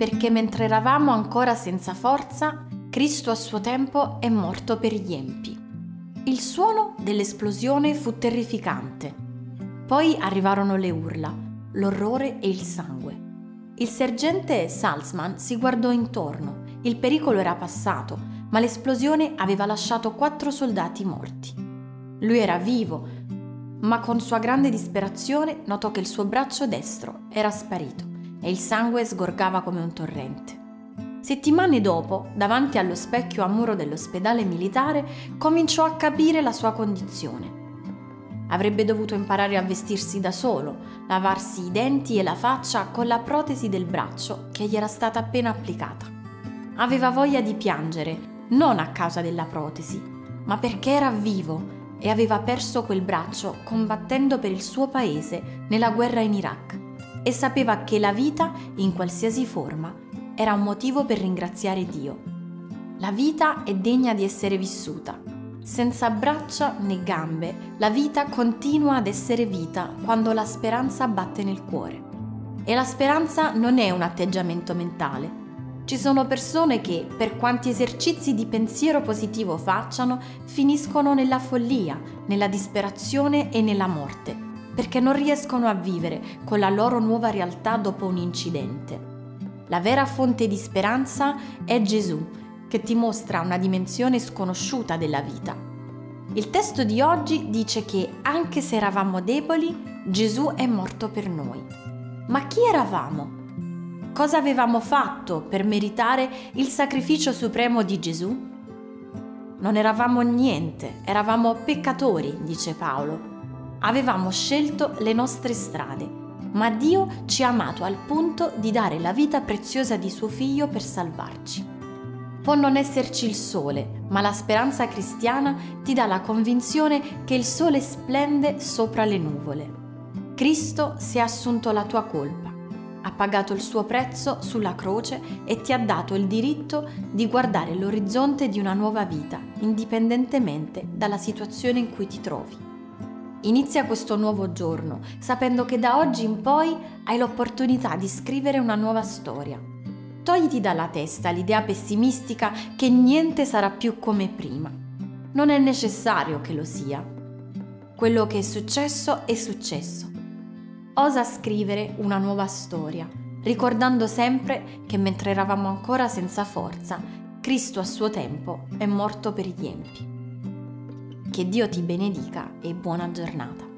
perché mentre eravamo ancora senza forza, Cristo a suo tempo è morto per gli empi. Il suono dell'esplosione fu terrificante. Poi arrivarono le urla, l'orrore e il sangue. Il sergente Salzman si guardò intorno. Il pericolo era passato, ma l'esplosione aveva lasciato quattro soldati morti. Lui era vivo, ma con sua grande disperazione notò che il suo braccio destro era sparito e il sangue sgorgava come un torrente. Settimane dopo, davanti allo specchio a muro dell'ospedale militare, cominciò a capire la sua condizione. Avrebbe dovuto imparare a vestirsi da solo, lavarsi i denti e la faccia con la protesi del braccio che gli era stata appena applicata. Aveva voglia di piangere, non a causa della protesi, ma perché era vivo e aveva perso quel braccio combattendo per il suo paese nella guerra in Iraq e sapeva che la vita, in qualsiasi forma, era un motivo per ringraziare Dio. La vita è degna di essere vissuta. Senza braccia né gambe, la vita continua ad essere vita quando la speranza batte nel cuore. E la speranza non è un atteggiamento mentale. Ci sono persone che, per quanti esercizi di pensiero positivo facciano, finiscono nella follia, nella disperazione e nella morte, perché non riescono a vivere con la loro nuova realtà dopo un incidente. La vera fonte di speranza è Gesù, che ti mostra una dimensione sconosciuta della vita. Il testo di oggi dice che anche se eravamo deboli, Gesù è morto per noi. Ma chi eravamo? Cosa avevamo fatto per meritare il sacrificio supremo di Gesù? Non eravamo niente, eravamo peccatori, dice Paolo. Avevamo scelto le nostre strade ma Dio ci ha amato al punto di dare la vita preziosa di suo figlio per salvarci. Può non esserci il sole, ma la speranza cristiana ti dà la convinzione che il sole splende sopra le nuvole. Cristo si è assunto la tua colpa, ha pagato il suo prezzo sulla croce e ti ha dato il diritto di guardare l'orizzonte di una nuova vita, indipendentemente dalla situazione in cui ti trovi. Inizia questo nuovo giorno sapendo che da oggi in poi hai l'opportunità di scrivere una nuova storia. Togliti dalla testa l'idea pessimistica che niente sarà più come prima. Non è necessario che lo sia. Quello che è successo è successo. Osa scrivere una nuova storia, ricordando sempre che mentre eravamo ancora senza forza, Cristo a suo tempo è morto per gli empi. Che Dio ti benedica e buona giornata.